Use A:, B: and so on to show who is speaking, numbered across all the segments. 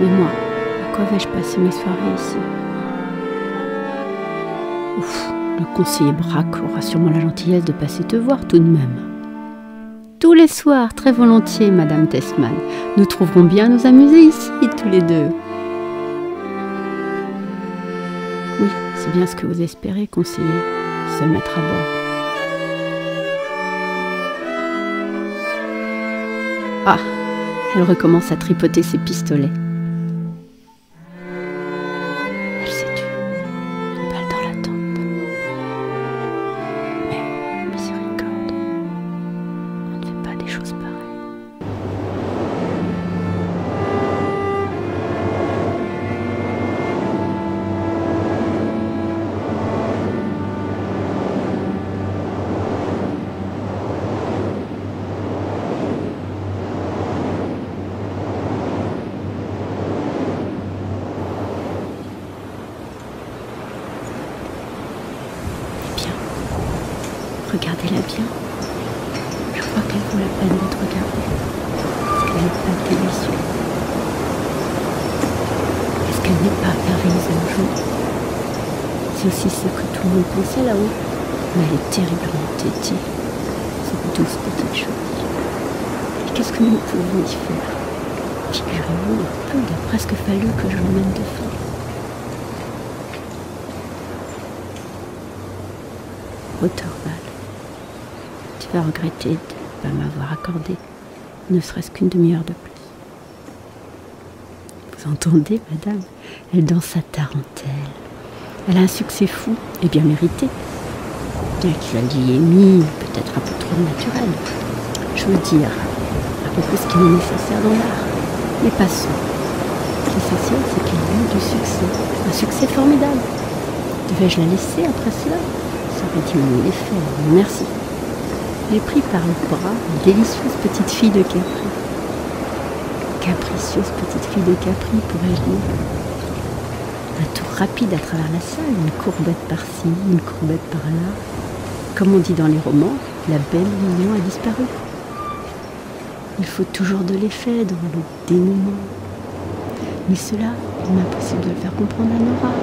A: Mais moi, à quoi vais-je passer mes soirées ici Ouf, le conseiller Braque aura sûrement la gentillesse de passer te voir tout de même. Tous les soirs, très volontiers, Madame Tessman. Nous trouverons bien nous amuser ici, tous les deux. Oui, c'est bien ce que vous espérez, conseiller. Se mettre à bord. Ah, elle recommence à tripoter ses pistolets. Regardez-la bien. Je crois qu'elle vaut la peine d'être regardée. Est-ce qu'elle n'est pas délicieuse Est-ce qu'elle n'est pas merveilleuse à jouer C'est aussi ce que tout le monde pensait là-haut. Mais elle est terriblement têtue. Cette douce petite chose. Et qu'est-ce que nous pouvons y faire? Figurez-vous un il a presque fallu que je l'emmène de force. Tu vas regretter de ne pas m'avoir accordé ne serait-ce qu'une demi-heure de plus. Vous entendez, madame? Elle danse sa tarentelle. Elle a un succès fou et bien mérité. Bien qu'il l'y ait mis peut-être un peu trop naturel. Je veux dire, un peu plus qu'il est nécessaire dans l'art. Mais passons. L'essentiel, c'est qu'elle a eu du succès. Un succès formidable. Devais-je la laisser après cela? Ça aurait diminué l'effet. Merci. J'ai pris par le bras une délicieuse petite fille de Capri. Capricieuse petite fille de Capri, pourrais-je dire. Un tour rapide à travers la salle, une courbette par-ci, une courbette par-là. Comme on dit dans les romans, la belle illusion a disparu. Il faut toujours de l'effet dans le dénouement. Mais cela, il m'est impossible de le faire comprendre à Nora.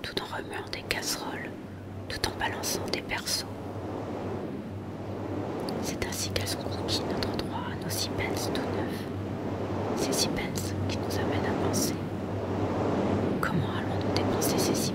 A: tout en remuant des casseroles, tout en balançant des berceaux. C'est ainsi qu'elles ont conquis notre droit à nos six tout neufs. Ces six qui nous amènent à penser. Comment allons-nous dépenser ces six